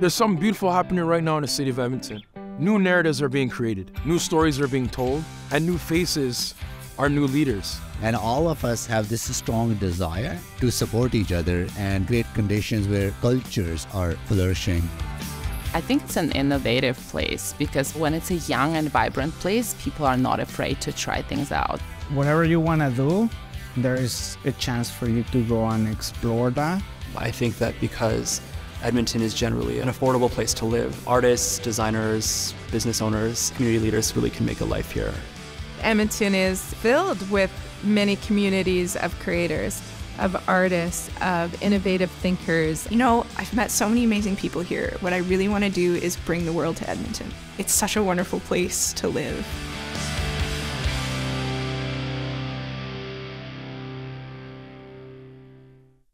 There's something beautiful happening right now in the city of Edmonton. New narratives are being created, new stories are being told, and new faces are new leaders. And all of us have this strong desire to support each other and create conditions where cultures are flourishing. I think it's an innovative place because when it's a young and vibrant place, people are not afraid to try things out. Whatever you want to do, there is a chance for you to go and explore that. I think that because Edmonton is generally an affordable place to live. Artists, designers, business owners, community leaders really can make a life here. Edmonton is filled with many communities of creators, of artists, of innovative thinkers. You know, I've met so many amazing people here. What I really want to do is bring the world to Edmonton. It's such a wonderful place to live.